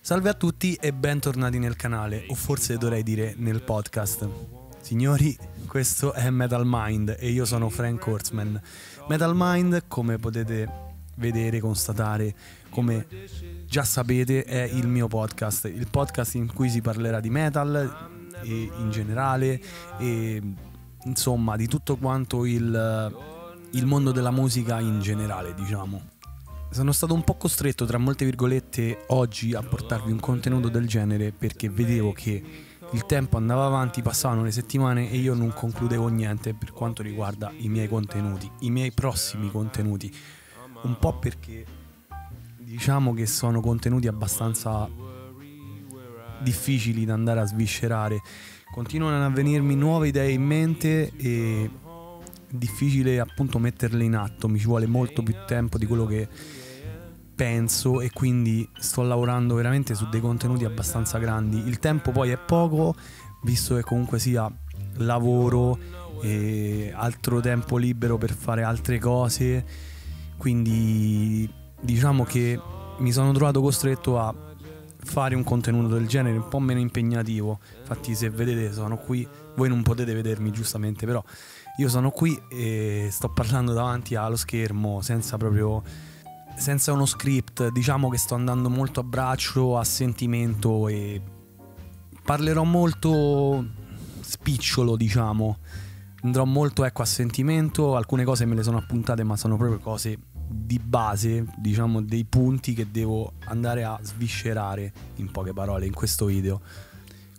Salve a tutti e bentornati nel canale, o forse dovrei dire nel podcast. Signori, questo è Metal Mind e io sono Frank Hortzman. Metal Mind, come potete vedere, constatare, come già sapete, è il mio podcast, il podcast in cui si parlerà di metal e in generale e insomma di tutto quanto il, il mondo della musica in generale, diciamo. Sono stato un po' costretto, tra molte virgolette, oggi a portarvi un contenuto del genere perché vedevo che il tempo andava avanti, passavano le settimane e io non concludevo niente per quanto riguarda i miei contenuti, i miei prossimi contenuti. Un po' perché diciamo che sono contenuti abbastanza difficili da andare a sviscerare. Continuano a venirmi nuove idee in mente e difficile appunto metterle in atto, mi ci vuole molto più tempo di quello che penso e quindi sto lavorando veramente su dei contenuti abbastanza grandi. Il tempo poi è poco, visto che comunque sia lavoro e altro tempo libero per fare altre cose, quindi diciamo che mi sono trovato costretto a fare un contenuto del genere un po' meno impegnativo. Infatti se vedete sono qui, voi non potete vedermi giustamente, però io sono qui e sto parlando davanti allo schermo senza proprio senza uno script, diciamo che sto andando molto a braccio, a sentimento e parlerò molto spicciolo, diciamo. Andrò molto ecco a sentimento, alcune cose me le sono appuntate, ma sono proprio cose di base, diciamo dei punti che devo andare a sviscerare in poche parole in questo video.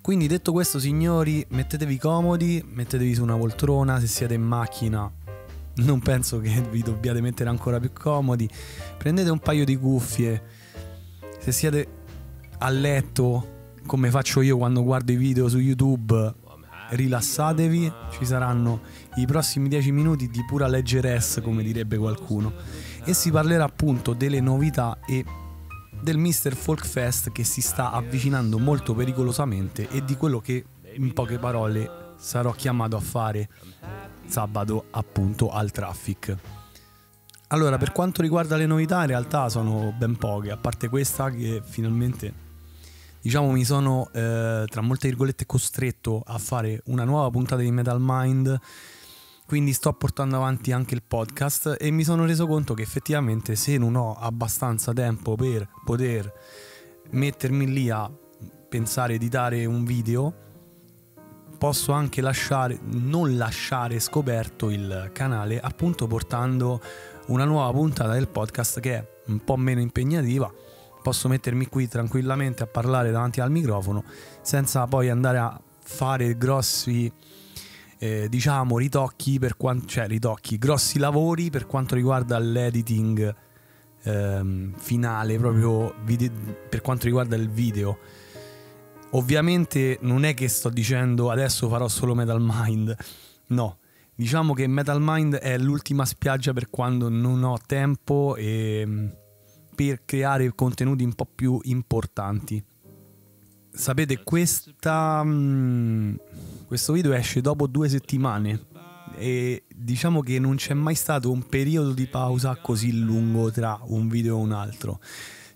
Quindi detto questo, signori, mettetevi comodi, mettetevi su una poltrona, se siete in macchina non penso che vi dobbiate mettere ancora più comodi. Prendete un paio di cuffie. Se siete a letto, come faccio io quando guardo i video su YouTube, rilassatevi. Ci saranno i prossimi 10 minuti di pura leggerezza, come direbbe qualcuno. E si parlerà appunto delle novità e del Mr. Folk Fest che si sta avvicinando molto pericolosamente e di quello che in poche parole sarò chiamato a fare sabato appunto al traffic. Allora, per quanto riguarda le novità, in realtà sono ben poche, a parte questa che finalmente, diciamo, mi sono, eh, tra molte virgolette, costretto a fare una nuova puntata di Metal Mind, quindi sto portando avanti anche il podcast e mi sono reso conto che effettivamente se non ho abbastanza tempo per poter mettermi lì a pensare di dare un video, posso anche lasciare, non lasciare scoperto il canale appunto portando una nuova puntata del podcast che è un po' meno impegnativa. Posso mettermi qui tranquillamente a parlare davanti al microfono senza poi andare a fare grossi eh, diciamo ritocchi per quanto cioè ritocchi, grossi lavori per quanto riguarda l'editing ehm, finale proprio video, per quanto riguarda il video Ovviamente non è che sto dicendo adesso farò solo Metal Mind, no. Diciamo che Metal Mind è l'ultima spiaggia per quando non ho tempo e mm, per creare contenuti un po' più importanti. Sapete, questa, mm, questo video esce dopo due settimane e diciamo che non c'è mai stato un periodo di pausa così lungo tra un video e un altro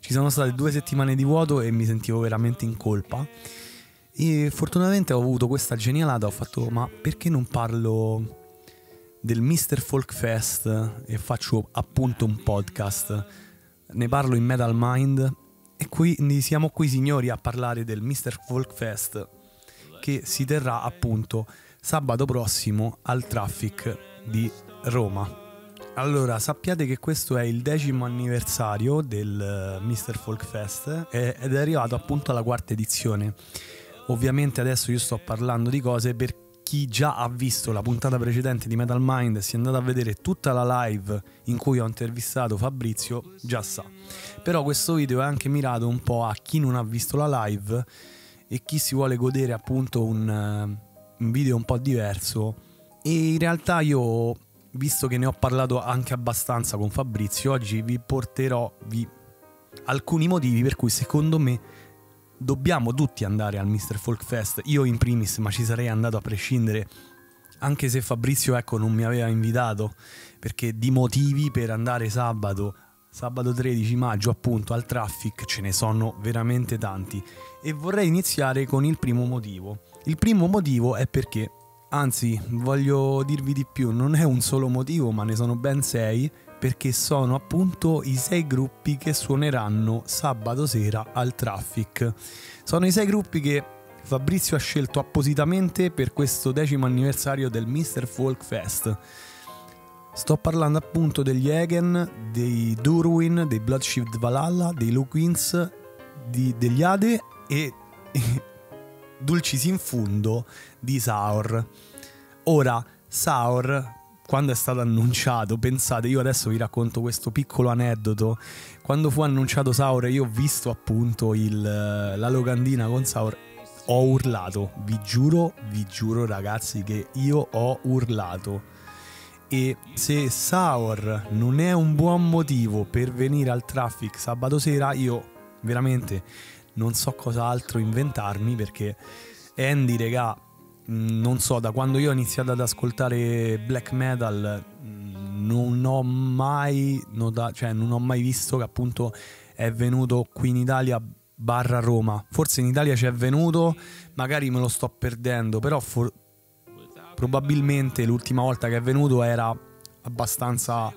ci sono state due settimane di vuoto e mi sentivo veramente in colpa. E fortunatamente ho avuto questa genialata, ho fatto ma perché non parlo del Mr. Folk Fest e faccio appunto un podcast? Ne parlo in Metal Mind e quindi siamo qui signori a parlare del Mr. Folk Fest che si terrà appunto sabato prossimo al Traffic di Roma. Allora, sappiate che questo è il decimo anniversario del eh, Mr. Folk Fest ed è arrivato appunto alla quarta edizione. Ovviamente adesso io sto parlando di cose per chi già ha visto la puntata precedente di Metal Mind, si è andato a vedere tutta la live in cui ho intervistato Fabrizio, già sa. Però questo video è anche mirato un po' a chi non ha visto la live e chi si vuole godere appunto un, uh, un video un po' diverso. E in realtà io visto che ne ho parlato anche abbastanza con Fabrizio, oggi vi porterò vi... alcuni motivi per cui secondo me dobbiamo tutti andare al Mr. Folk Fest. Io in primis, ma ci sarei andato a prescindere, anche se Fabrizio ecco, non mi aveva invitato, perché di motivi per andare sabato sabato 13 maggio appunto al traffic ce ne sono veramente tanti e vorrei iniziare con il primo motivo. Il primo motivo è perché, anzi voglio dirvi di più, non è un solo motivo ma ne sono ben sei perché sono appunto i sei gruppi che suoneranno sabato sera al traffic. Sono i sei gruppi che Fabrizio ha scelto appositamente per questo decimo anniversario del Mr. Folk Fest. Sto parlando appunto degli Egen, dei Durwin, dei Bloodshift Valhalla, dei Luquins, di, degli Ade e Dulcis in fundo di Saur. Ora, Saur, quando è stato annunciato, pensate, io adesso vi racconto questo piccolo aneddoto. Quando fu annunciato Saur, io ho visto appunto il, la locandina con Saur ho urlato, vi giuro, vi giuro ragazzi che io ho urlato. E se Saur non è un buon motivo per venire al traffic sabato sera, io veramente non so cosa altro inventarmi perché Andy, regà, mm, non so, da quando io ho iniziato ad ascoltare black metal mm, non ho mai, nota- cioè, non ho mai visto che appunto è venuto qui in Italia barra Roma. Forse in Italia ci è venuto, magari me lo sto perdendo, però for- probabilmente l'ultima volta che è venuto era abbastanza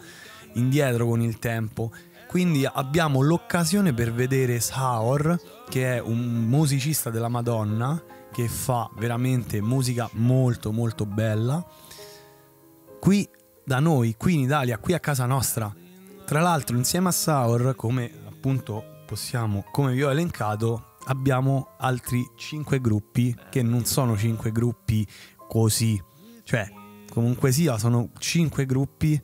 indietro con il tempo. Quindi abbiamo l'occasione per vedere Saur, che è un musicista della Madonna, che fa veramente musica molto molto bella. Qui da noi, qui in Italia, qui a casa nostra. Tra l'altro insieme a Saur, come appunto possiamo, come vi ho elencato, abbiamo altri 5 gruppi che non sono 5 gruppi così, cioè comunque sia, sono 5 gruppi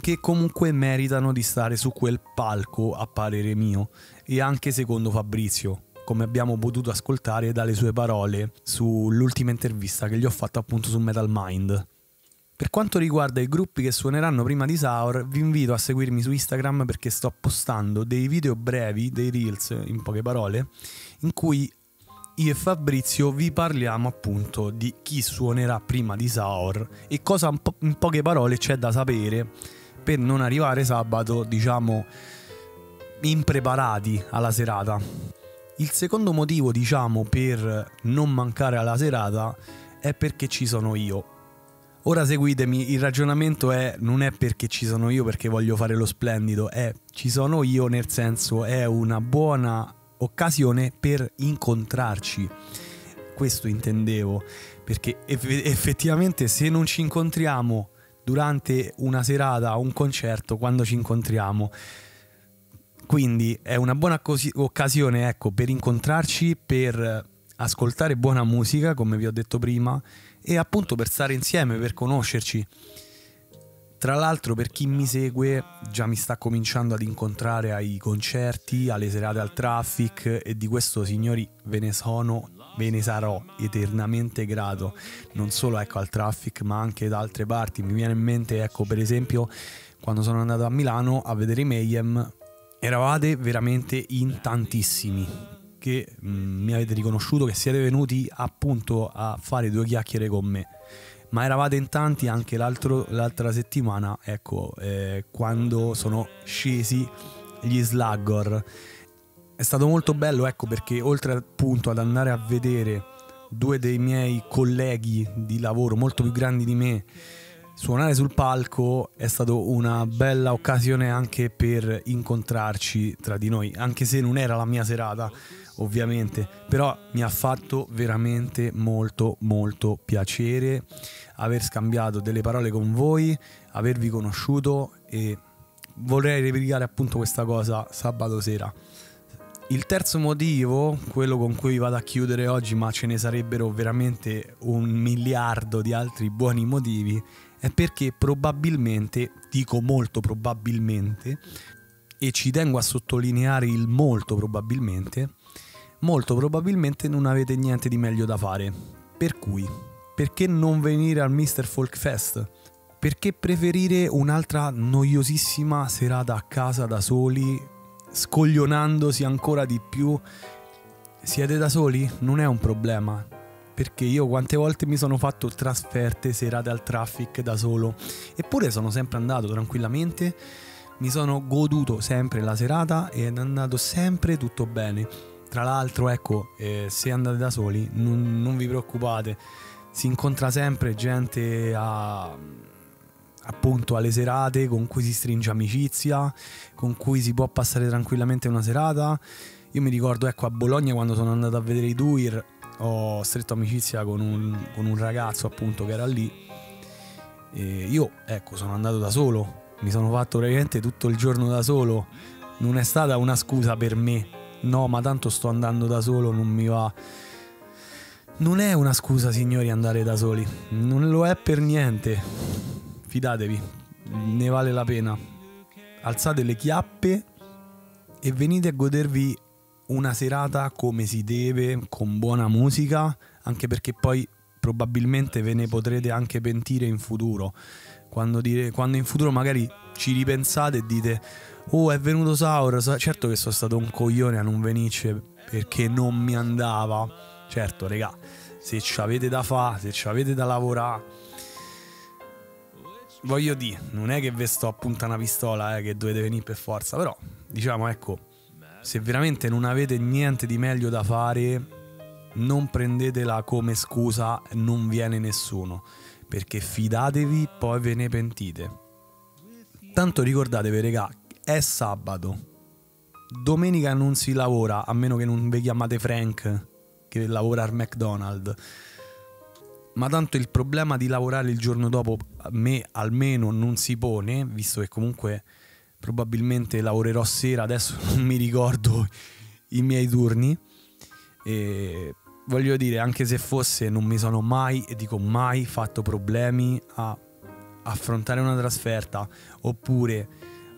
che comunque meritano di stare su quel palco a parere mio e anche secondo Fabrizio come abbiamo potuto ascoltare dalle sue parole sull'ultima intervista che gli ho fatto appunto su Metal Mind. Per quanto riguarda i gruppi che suoneranno prima di Saur, vi invito a seguirmi su Instagram perché sto postando dei video brevi, dei reels in poche parole, in cui io e Fabrizio vi parliamo appunto di chi suonerà prima di Saur e cosa in poche parole c'è da sapere per non arrivare sabato, diciamo, impreparati alla serata. Il secondo motivo, diciamo, per non mancare alla serata è perché ci sono io Ora seguitemi, il ragionamento è non è perché ci sono io perché voglio fare lo splendido, è ci sono io nel senso è una buona occasione per incontrarci. Questo intendevo, perché effettivamente se non ci incontriamo durante una serata, un concerto, quando ci incontriamo, quindi è una buona occasione ecco, per incontrarci, per ascoltare buona musica, come vi ho detto prima, e appunto per stare insieme, per conoscerci. Tra l'altro per chi mi segue già mi sta cominciando ad incontrare ai concerti, alle serate al traffic e di questo signori ve ne sono, ve ne sarò eternamente grato, non solo ecco al traffic ma anche da altre parti. Mi viene in mente ecco per esempio quando sono andato a Milano a vedere i Mayhem eravate veramente in tantissimi che mh, mm, mi avete riconosciuto che siete venuti appunto a fare due chiacchiere con me. Ma eravate in tanti anche l'altra settimana, ecco, eh, quando sono scesi gli Sluggor. È stato molto bello, ecco, perché oltre appunto ad andare a vedere due dei miei colleghi di lavoro molto più grandi di me suonare sul palco è stata una bella occasione anche per incontrarci tra di noi, anche se non era la mia serata, ovviamente, però mi ha fatto veramente molto molto piacere aver scambiato delle parole con voi, avervi conosciuto e vorrei replicare appunto questa cosa sabato sera. Il terzo motivo, quello con cui vado a chiudere oggi, ma ce ne sarebbero veramente un miliardo di altri buoni motivi, è perché probabilmente, dico molto probabilmente, e ci tengo a sottolineare il molto probabilmente, molto probabilmente non avete niente di meglio da fare. Per cui, perché non venire al Mr. Folk Fest? Perché preferire un'altra noiosissima serata a casa da soli, scoglionandosi ancora di più? Siete da soli? Non è un problema. Perché io quante volte mi sono fatto trasferte, serate al traffic da solo, eppure sono sempre andato tranquillamente mi sono goduto sempre la serata ed è andato sempre tutto bene. Tra l'altro, ecco, eh, se andate da soli, non, non, vi preoccupate, si incontra sempre gente a, appunto alle serate con cui si stringe amicizia, con cui si può passare tranquillamente una serata. Io mi ricordo, ecco, a Bologna quando sono andato a vedere i Duir, ho stretto amicizia con un, con un ragazzo appunto che era lì. E io, ecco, sono andato da solo, mi sono fatto praticamente tutto il giorno da solo. Non è stata una scusa per me. No, ma tanto sto andando da solo, non mi va. Non è una scusa, signori, andare da soli. Non lo è per niente. Fidatevi, ne vale la pena. Alzate le chiappe e venite a godervi una serata come si deve, con buona musica, anche perché poi probabilmente ve ne potrete anche pentire in futuro quando, dire, quando in futuro magari ci ripensate e dite oh è venuto Saur certo che sono stato un coglione a non venirci perché non mi andava certo regà se ci avete da fare se ci avete da lavorare voglio dire non è che vi sto a punta una pistola eh, che dovete venire per forza però diciamo ecco se veramente non avete niente di meglio da fare non prendetela come scusa non viene nessuno perché fidatevi, poi ve ne pentite. Tanto ricordatevi, regà, è sabato. Domenica non si lavora, a meno che non vi chiamate Frank, che lavora al McDonald's. Ma tanto il problema di lavorare il giorno dopo me almeno non si pone, visto che comunque probabilmente lavorerò sera, adesso non mi ricordo i miei turni. E voglio dire, anche se fosse, non mi sono mai, e dico mai, fatto problemi a affrontare una trasferta oppure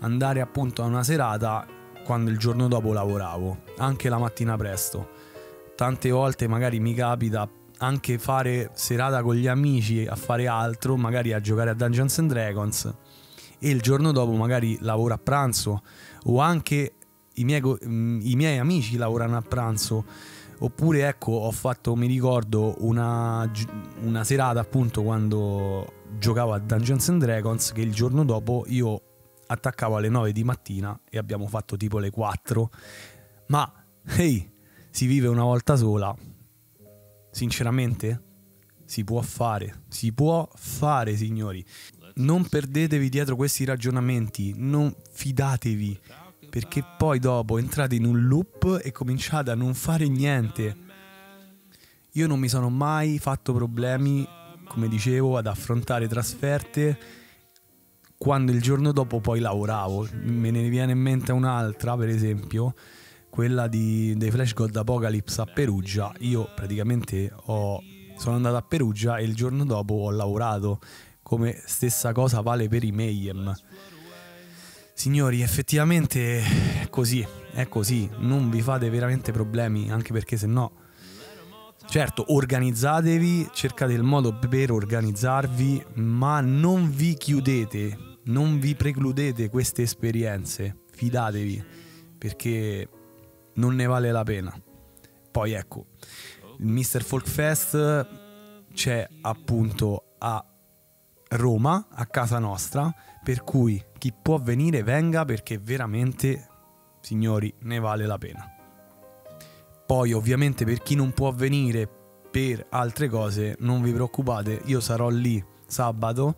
andare appunto a una serata quando il giorno dopo lavoravo, anche la mattina presto. Tante volte magari mi capita anche fare serata con gli amici a fare altro, magari a giocare a Dungeons and Dragons e il giorno dopo magari lavoro a pranzo o anche i miei, i miei amici lavorano a pranzo Oppure ecco, ho fatto, mi ricordo, una, una serata appunto quando giocavo a Dungeons and Dragons che il giorno dopo io attaccavo alle 9 di mattina e abbiamo fatto tipo le 4. Ma, ehi, hey, si vive una volta sola. Sinceramente, si può fare. Si può fare, signori. Non perdetevi dietro questi ragionamenti, non fidatevi perché poi dopo entrate in un loop e cominciate a non fare niente. Io non mi sono mai fatto problemi, come dicevo, ad affrontare trasferte quando il giorno dopo poi lavoravo. Me ne viene in mente un'altra, per esempio, quella di, dei Flash God Apocalypse a Perugia. Io praticamente ho, sono andato a Perugia e il giorno dopo ho lavorato. Come stessa cosa vale per i Mayhem. Signori, effettivamente è così, è così, non vi fate veramente problemi, anche perché se no... Certo, organizzatevi, cercate il modo per organizzarvi, ma non vi chiudete, non vi precludete queste esperienze, fidatevi, perché non ne vale la pena. Poi ecco, il Mr. Folk Fest c'è appunto a Roma, a casa nostra, per cui chi può venire venga perché veramente, signori, ne vale la pena. Poi ovviamente per chi non può venire per altre cose, non vi preoccupate, io sarò lì sabato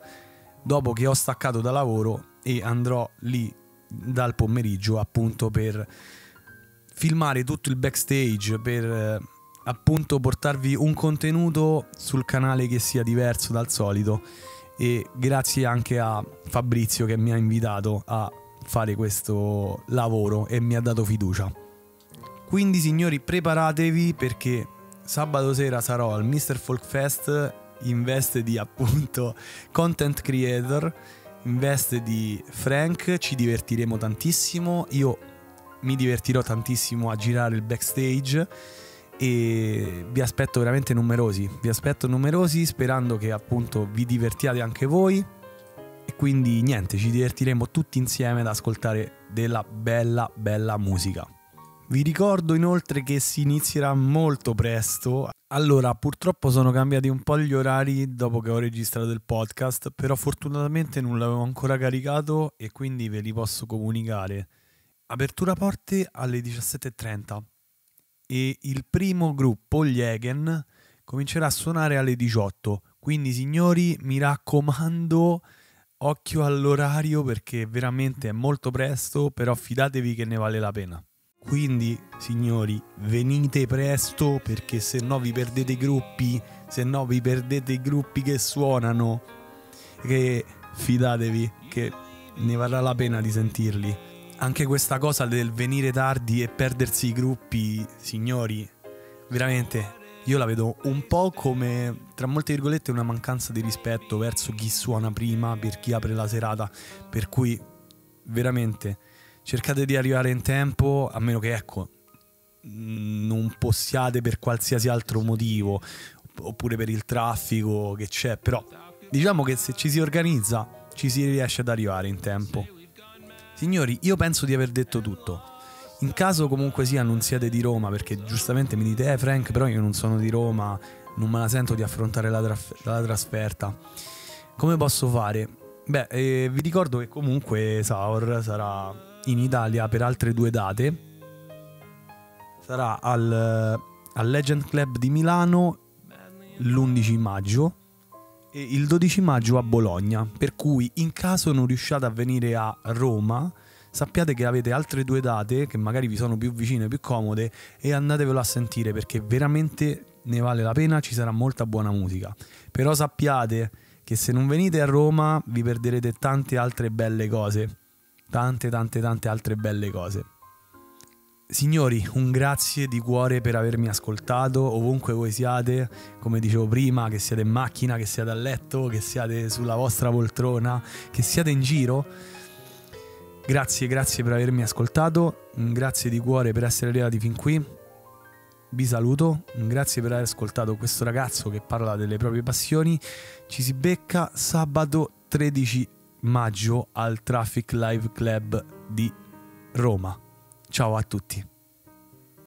dopo che ho staccato da lavoro e andrò lì dal pomeriggio appunto per filmare tutto il backstage, per eh, appunto portarvi un contenuto sul canale che sia diverso dal solito e grazie anche a Fabrizio che mi ha invitato a fare questo lavoro e mi ha dato fiducia. Quindi signori preparatevi perché sabato sera sarò al Mr. Folk Fest in veste di appunto content creator, in veste di Frank, ci divertiremo tantissimo, io mi divertirò tantissimo a girare il backstage e vi aspetto veramente numerosi, vi aspetto numerosi sperando che appunto vi divertiate anche voi e quindi niente, ci divertiremo tutti insieme ad ascoltare della bella bella musica. Vi ricordo inoltre che si inizierà molto presto Allora, purtroppo sono cambiati un po' gli orari dopo che ho registrato il podcast, però fortunatamente non l'avevo ancora caricato e quindi ve li posso comunicare. Apertura porte alle 17.30 e il primo gruppo, gli Egen, comincerà a suonare alle 18. Quindi signori, mi raccomando, occhio all'orario perché veramente è molto presto, però fidatevi che ne vale la pena. Quindi, signori, venite presto perché se no vi perdete i gruppi, se no vi perdete i gruppi che suonano. Che fidatevi che ne varrà la pena di sentirli. Anche questa cosa del venire tardi e perdersi i gruppi, signori, veramente io la vedo un po' come, tra molte virgolette, una mancanza di rispetto verso chi suona prima, per chi apre la serata. Per cui, veramente cercate di arrivare in tempo, a meno che ecco, non possiate per qualsiasi altro motivo, oppure per il traffico che c'è, però diciamo che se ci si organizza ci si riesce ad arrivare in tempo. Signori, io penso di aver detto tutto. In caso comunque sia non siete di Roma, perché giustamente mi dite, eh Frank, però io non sono di Roma, non me la sento di affrontare la, traf- la trasferta. Come posso fare? Beh, eh, vi ricordo che comunque Saur sarà in Italia per altre due date. Sarà al, al Legend Club di Milano l'11 maggio il 12 maggio a Bologna. Per cui, in caso non riusciate a venire a Roma, sappiate che avete altre due date che magari vi sono più vicine, più comode e andatevelo a sentire perché veramente ne vale la pena, ci sarà molta buona musica. Però sappiate che se non venite a Roma vi perderete tante altre belle cose tante tante tante altre belle cose. Signori, un grazie di cuore per avermi ascoltato, ovunque voi siate, come dicevo prima, che siate in macchina, che siate a letto, che siate sulla vostra poltrona, che siate in giro. Grazie, grazie per avermi ascoltato, un grazie di cuore per essere arrivati fin qui. Vi saluto, grazie per aver ascoltato questo ragazzo che parla delle proprie passioni. Ci si becca sabato 13 maggio al Traffic Live Club di Roma. Ciao a tutti.